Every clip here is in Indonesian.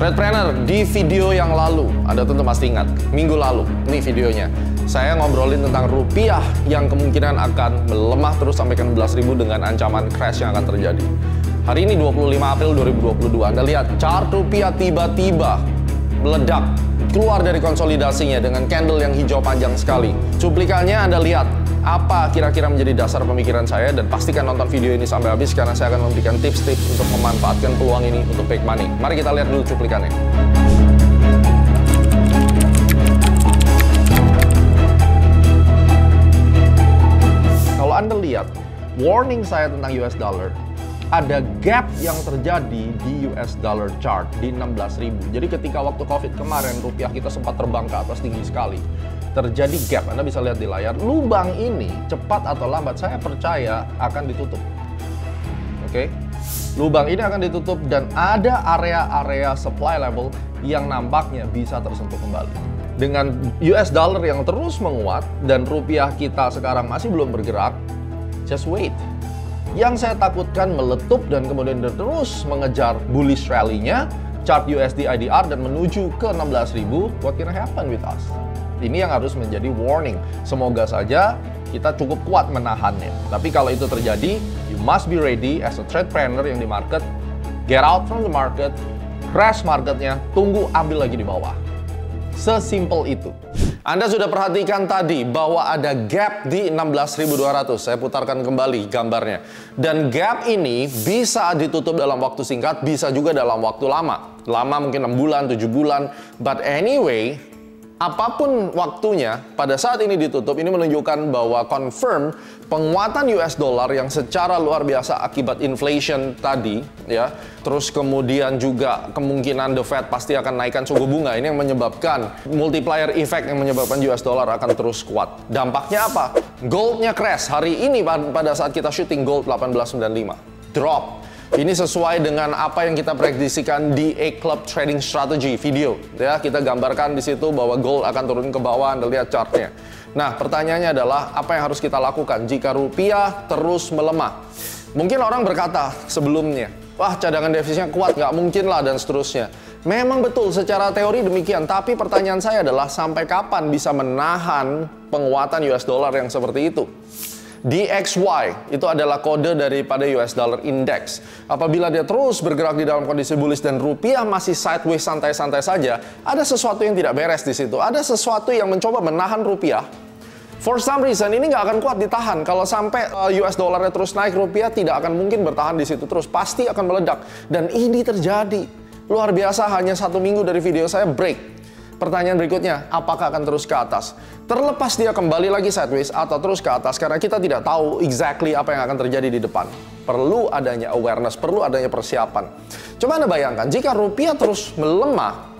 Threadpreneur, di video yang lalu, Anda tentu pasti ingat, minggu lalu, ini videonya. Saya ngobrolin tentang rupiah yang kemungkinan akan melemah terus sampai ke 16.000 dengan ancaman crash yang akan terjadi. Hari ini 25 April 2022, Anda lihat chart rupiah tiba-tiba meledak keluar dari konsolidasinya dengan candle yang hijau panjang sekali. Cuplikannya Anda lihat apa kira-kira menjadi dasar pemikiran saya dan pastikan nonton video ini sampai habis karena saya akan memberikan tips-tips untuk memanfaatkan peluang ini untuk make money. Mari kita lihat dulu cuplikannya. Kalau Anda lihat warning saya tentang US dollar, ada gap yang terjadi di US dollar chart di 16.000. Jadi ketika waktu Covid kemarin rupiah kita sempat terbang ke atas tinggi sekali terjadi gap. Anda bisa lihat di layar, lubang ini cepat atau lambat saya percaya akan ditutup. Oke. Okay? Lubang ini akan ditutup dan ada area-area supply level yang nampaknya bisa tersentuh kembali. Dengan US dollar yang terus menguat dan rupiah kita sekarang masih belum bergerak, just wait. Yang saya takutkan meletup dan kemudian terus mengejar bullish rally-nya, chart USD IDR dan menuju ke 16.000, what can happen with us? Ini yang harus menjadi warning. Semoga saja kita cukup kuat menahannya. Tapi kalau itu terjadi, you must be ready as a trade planner yang di market. Get out from the market, crash marketnya, tunggu ambil lagi di bawah. Sesimpel itu. Anda sudah perhatikan tadi bahwa ada gap di 16.200. Saya putarkan kembali gambarnya. Dan gap ini bisa ditutup dalam waktu singkat, bisa juga dalam waktu lama. Lama mungkin 6 bulan, 7 bulan. But anyway, apa pun waktunya, pada saat ini ditutup, ini menunjukkan bahwa confirm penguatan US dollar yang secara luar biasa akibat inflation tadi, ya. Terus kemudian juga kemungkinan the Fed pasti akan naikkan suku bunga. Ini yang menyebabkan multiplier effect yang menyebabkan US dollar akan terus kuat. Dampaknya apa? Goldnya crash. Hari ini pada saat kita shooting gold 1895. Drop ini sesuai dengan apa yang kita prediksikan di A Club Trading Strategy video. Ya, kita gambarkan di situ bahwa gold akan turun ke bawah, Anda lihat chartnya. Nah, pertanyaannya adalah apa yang harus kita lakukan jika rupiah terus melemah? Mungkin orang berkata sebelumnya, wah cadangan devisitnya kuat, nggak mungkin lah dan seterusnya. Memang betul secara teori demikian, tapi pertanyaan saya adalah sampai kapan bisa menahan penguatan US dollar yang seperti itu? DXY itu adalah kode daripada US dollar index. Apabila dia terus bergerak di dalam kondisi bullish dan rupiah masih sideways santai-santai saja, ada sesuatu yang tidak beres di situ. Ada sesuatu yang mencoba menahan rupiah. For some reason ini nggak akan kuat ditahan. Kalau sampai uh, US dollarnya terus naik, rupiah tidak akan mungkin bertahan di situ terus. Pasti akan meledak. Dan ini terjadi. Luar biasa hanya satu minggu dari video saya break Pertanyaan berikutnya, apakah akan terus ke atas? Terlepas dia kembali lagi sideways atau terus ke atas karena kita tidak tahu exactly apa yang akan terjadi di depan. Perlu adanya awareness, perlu adanya persiapan. Coba Anda bayangkan, jika rupiah terus melemah,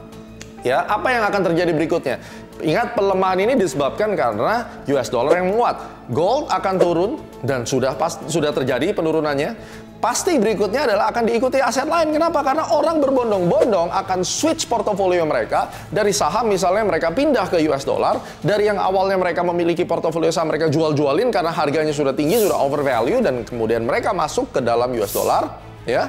ya apa yang akan terjadi berikutnya? Ingat pelemahan ini disebabkan karena US dollar yang menguat. Gold akan turun dan sudah pas sudah terjadi penurunannya pasti berikutnya adalah akan diikuti aset lain. Kenapa? Karena orang berbondong-bondong akan switch portofolio mereka dari saham misalnya mereka pindah ke US dollar dari yang awalnya mereka memiliki portofolio saham mereka jual-jualin karena harganya sudah tinggi, sudah overvalue dan kemudian mereka masuk ke dalam US dollar, ya.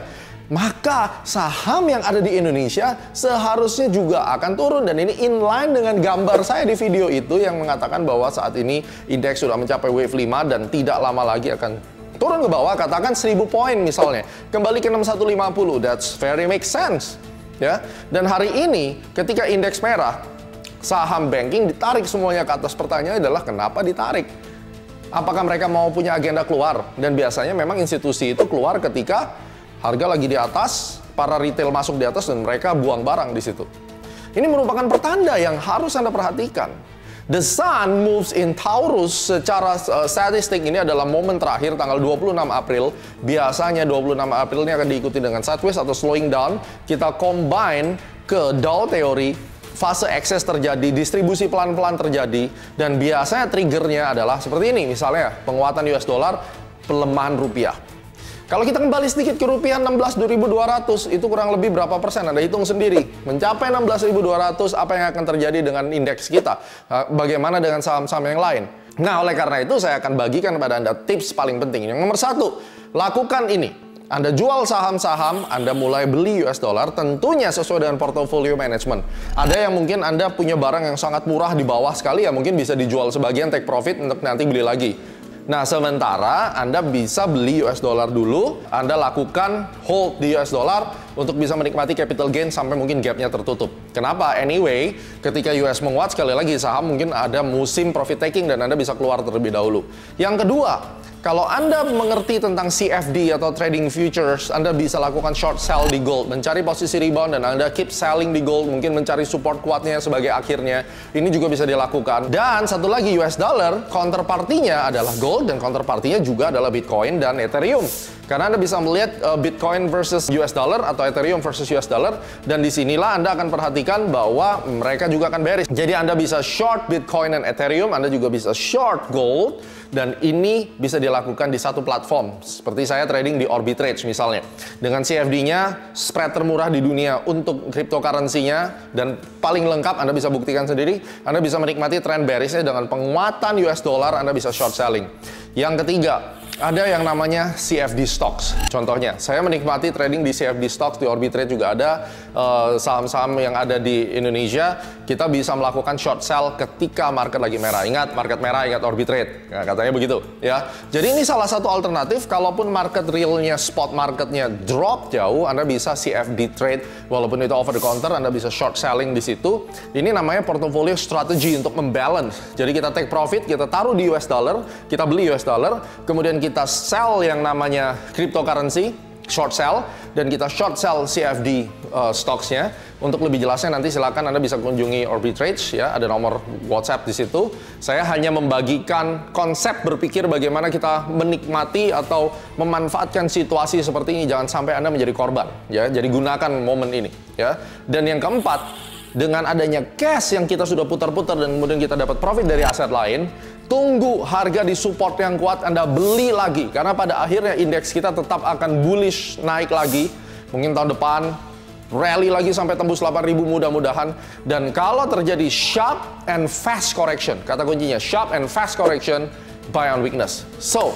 Maka saham yang ada di Indonesia seharusnya juga akan turun dan ini inline dengan gambar saya di video itu yang mengatakan bahwa saat ini indeks sudah mencapai wave 5 dan tidak lama lagi akan turun ke bawah, katakan 1000 poin misalnya, kembali ke 6150, that's very make sense. Ya. Dan hari ini ketika indeks merah, saham banking ditarik semuanya ke atas. Pertanyaan adalah kenapa ditarik? Apakah mereka mau punya agenda keluar? Dan biasanya memang institusi itu keluar ketika harga lagi di atas, para retail masuk di atas dan mereka buang barang di situ. Ini merupakan pertanda yang harus Anda perhatikan. The Sun moves in Taurus secara uh, statistik ini adalah momen terakhir tanggal 26 April. Biasanya 26 April ini akan diikuti dengan sideways atau slowing down. Kita combine ke Dow teori fase ekses terjadi, distribusi pelan-pelan terjadi, dan biasanya triggernya adalah seperti ini, misalnya penguatan US dollar, pelemahan rupiah. Kalau kita kembali sedikit ke rupiah 16.200 itu kurang lebih berapa persen? Anda hitung sendiri. Mencapai 16.200 apa yang akan terjadi dengan indeks kita? Bagaimana dengan saham-saham yang lain? Nah oleh karena itu saya akan bagikan kepada Anda tips paling penting. Yang nomor satu, lakukan ini. Anda jual saham-saham, Anda mulai beli US dollar, tentunya sesuai dengan portfolio management. Ada yang mungkin Anda punya barang yang sangat murah di bawah sekali ya, mungkin bisa dijual sebagian take profit untuk nanti beli lagi. Nah, sementara Anda bisa beli US dollar dulu, Anda lakukan hold di US dollar untuk bisa menikmati capital gain sampai mungkin gapnya tertutup. Kenapa? Anyway, ketika US menguat sekali lagi saham mungkin ada musim profit taking dan Anda bisa keluar terlebih dahulu. Yang kedua, kalau Anda mengerti tentang CFD atau trading futures, Anda bisa lakukan short sell di gold, mencari posisi rebound dan Anda keep selling di gold, mungkin mencari support kuatnya sebagai akhirnya. Ini juga bisa dilakukan. Dan satu lagi US dollar, counterpartinya adalah gold dan counterpartinya juga adalah Bitcoin dan Ethereum. Karena Anda bisa melihat uh, Bitcoin versus US dollar atau Ethereum versus US dollar. Dan di sinilah Anda akan perhatikan bahwa mereka juga akan bearish. Jadi Anda bisa short Bitcoin dan Ethereum, Anda juga bisa short gold. Dan ini bisa dilakukan di satu platform. Seperti saya trading di Orbitrage misalnya. Dengan CFD-nya spread termurah di dunia untuk cryptocurrency-nya. Dan paling lengkap Anda bisa buktikan sendiri Anda bisa menikmati trend bearishnya dengan penguatan US dollar Anda bisa short selling. Yang ketiga ada yang namanya CFD stocks. Contohnya, saya menikmati trading di CFD stocks di Orbitrade juga ada eh, saham-saham uh, yang ada di Indonesia. Kita bisa melakukan short sell ketika market lagi merah. Ingat market merah, ingat Orbitrade. Nah, katanya begitu, ya. Jadi ini salah satu alternatif. Kalaupun market realnya, spot marketnya drop jauh, Anda bisa CFD trade. Walaupun itu over the counter, Anda bisa short selling di situ. Ini namanya portfolio strategy untuk membalance. Jadi kita take profit, kita taruh di US dollar, kita beli US dollar, kemudian kita kita sell yang namanya cryptocurrency, short sell, dan kita short sell CFD uh, stocks-nya. Untuk lebih jelasnya nanti silakan Anda bisa kunjungi Orbitrage ya, ada nomor WhatsApp di situ. Saya hanya membagikan konsep berpikir bagaimana kita menikmati atau memanfaatkan situasi seperti ini jangan sampai Anda menjadi korban ya. Jadi gunakan momen ini ya. Dan yang keempat, dengan adanya cash yang kita sudah putar-putar dan kemudian kita dapat profit dari aset lain, Tunggu harga di support yang kuat, Anda beli lagi. Karena pada akhirnya indeks kita tetap akan bullish naik lagi. Mungkin tahun depan rally lagi sampai tembus 8000 mudah-mudahan. Dan kalau terjadi sharp and fast correction, kata kuncinya sharp and fast correction, buy on weakness. So,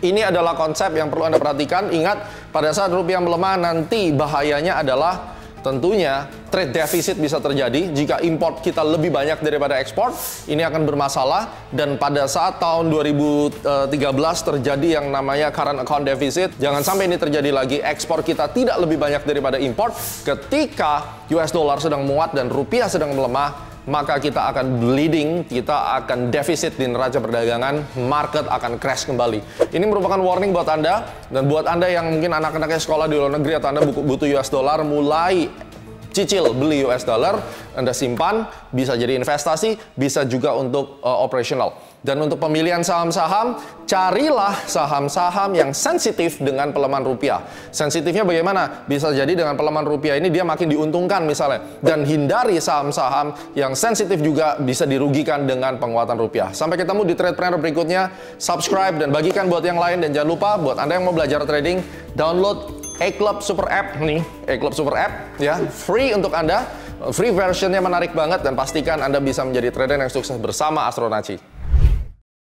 ini adalah konsep yang perlu Anda perhatikan. Ingat, pada saat rupiah melemah nanti bahayanya adalah Tentunya trade deficit bisa terjadi jika import kita lebih banyak daripada ekspor. Ini akan bermasalah dan pada saat tahun 2013 terjadi yang namanya current account deficit, jangan sampai ini terjadi lagi. Ekspor kita tidak lebih banyak daripada import ketika US dollar sedang menguat dan rupiah sedang melemah maka kita akan bleeding, kita akan defisit di neraca perdagangan, market akan crash kembali. Ini merupakan warning buat Anda dan buat Anda yang mungkin anak-anaknya sekolah di luar negeri atau Anda butuh US dollar mulai cicil beli US dollar, Anda simpan, bisa jadi investasi, bisa juga untuk uh, operational. Dan untuk pemilihan saham-saham, carilah saham-saham yang sensitif dengan pelemahan rupiah. Sensitifnya bagaimana? Bisa jadi dengan pelemahan rupiah ini dia makin diuntungkan misalnya. Dan hindari saham-saham yang sensitif juga bisa dirugikan dengan penguatan rupiah. Sampai ketemu di Trade Planner berikutnya. Subscribe dan bagikan buat yang lain. Dan jangan lupa buat Anda yang mau belajar trading, download A-Club Super App nih. A-Club Super App ya, free untuk Anda. Free versionnya menarik banget dan pastikan Anda bisa menjadi trader yang sukses bersama Astronaci.